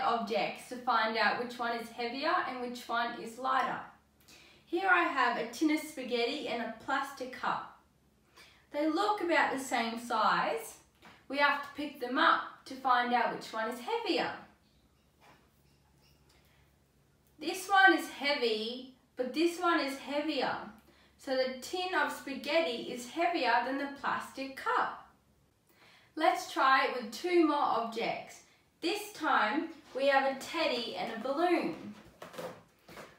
objects to find out which one is heavier and which one is lighter. Here I have a tin of spaghetti and a plastic cup. They look about the same size. We have to pick them up to find out which one is heavier. This one is heavy, but this one is heavier. So the tin of spaghetti is heavier than the plastic cup. Let's try it with two more objects. This time we have a teddy and a balloon.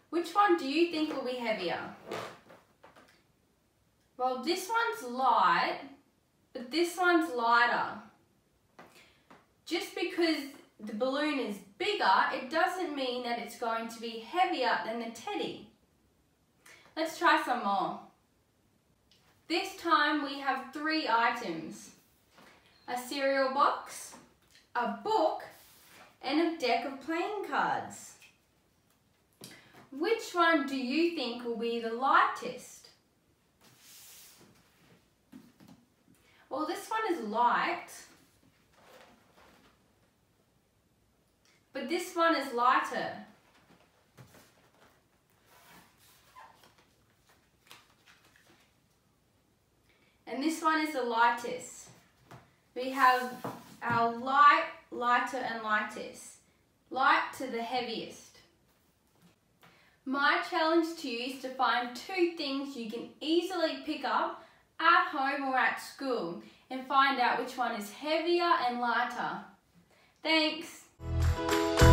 Which one do you think will be heavier? Well, this one's light, but this one's lighter. Just because the balloon is bigger, it doesn't mean that it's going to be heavier than the teddy. Let's try some more. This time we have three items. A cereal box, a book, and a deck of playing cards. Which one do you think will be the lightest? Well, this one is light, but this one is lighter. And this one is the lightest. We have our light, lighter and lightest. Light to the heaviest. My challenge to you is to find two things you can easily pick up at home or at school and find out which one is heavier and lighter. Thanks!